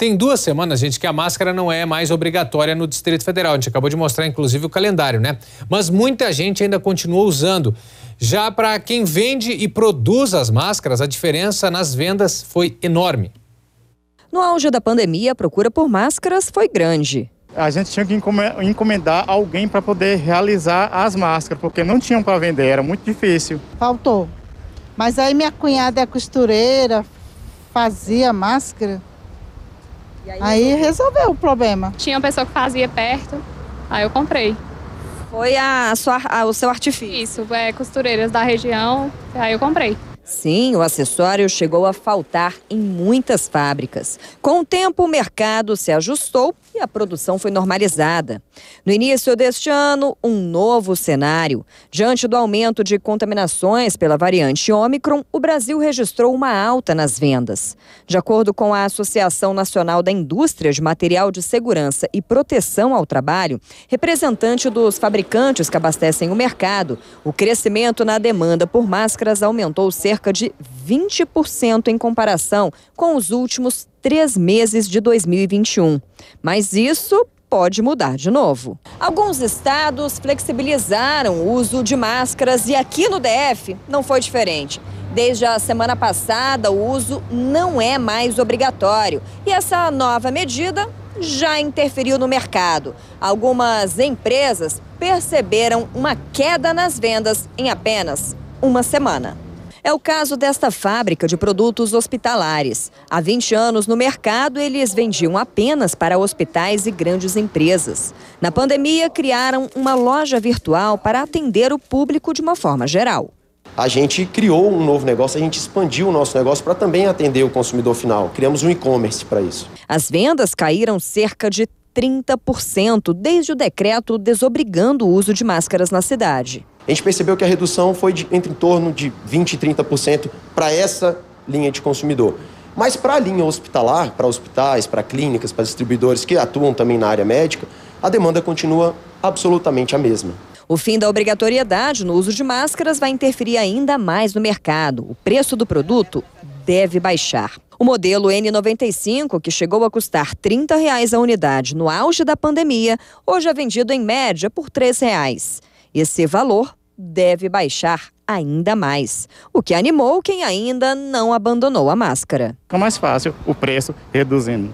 Tem duas semanas, gente, que a máscara não é mais obrigatória no Distrito Federal. A gente acabou de mostrar, inclusive, o calendário, né? Mas muita gente ainda continua usando. Já para quem vende e produz as máscaras, a diferença nas vendas foi enorme. No auge da pandemia, a procura por máscaras foi grande. A gente tinha que encomendar alguém para poder realizar as máscaras, porque não tinham para vender, era muito difícil. Faltou. Mas aí minha cunhada é costureira, fazia máscara. Aí, aí resolveu o problema. Tinha uma pessoa que fazia perto, aí eu comprei. Foi a sua, a, o seu artifício? Isso, é costureiras da região, aí eu comprei. Sim, o acessório chegou a faltar em muitas fábricas. Com o tempo, o mercado se ajustou e a produção foi normalizada. No início deste ano, um novo cenário. Diante do aumento de contaminações pela variante Ômicron, o Brasil registrou uma alta nas vendas. De acordo com a Associação Nacional da Indústria de Material de Segurança e Proteção ao Trabalho, representante dos fabricantes que abastecem o mercado, o crescimento na demanda por máscaras aumentou cerca de 20% em comparação com os últimos três meses de 2021. Mas isso pode mudar de novo. Alguns estados flexibilizaram o uso de máscaras e aqui no DF não foi diferente. Desde a semana passada, o uso não é mais obrigatório e essa nova medida já interferiu no mercado. Algumas empresas perceberam uma queda nas vendas em apenas uma semana. É o caso desta fábrica de produtos hospitalares. Há 20 anos no mercado, eles vendiam apenas para hospitais e grandes empresas. Na pandemia, criaram uma loja virtual para atender o público de uma forma geral. A gente criou um novo negócio, a gente expandiu o nosso negócio para também atender o consumidor final. Criamos um e-commerce para isso. As vendas caíram cerca de 30% desde o decreto desobrigando o uso de máscaras na cidade. A gente percebeu que a redução foi de, entre em torno de 20% e 30% para essa linha de consumidor. Mas para a linha hospitalar, para hospitais, para clínicas, para distribuidores que atuam também na área médica, a demanda continua absolutamente a mesma. O fim da obrigatoriedade no uso de máscaras vai interferir ainda mais no mercado. O preço do produto deve baixar. O modelo N95, que chegou a custar 30 reais a unidade no auge da pandemia, hoje é vendido em média por 3 reais. Esse valor deve baixar ainda mais, o que animou quem ainda não abandonou a máscara. Fica mais fácil o preço reduzindo.